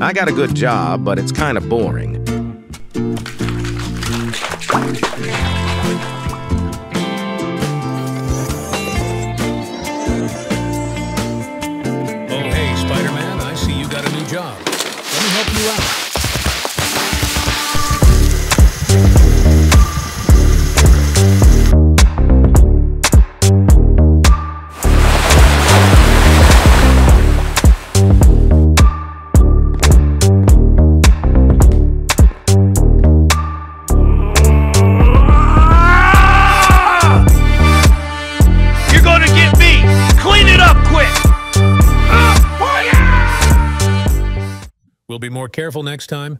I got a good job, but it's kind of boring. Oh, hey, Spider-Man, I see you got a new job. Let me help you out. We'll be more careful next time.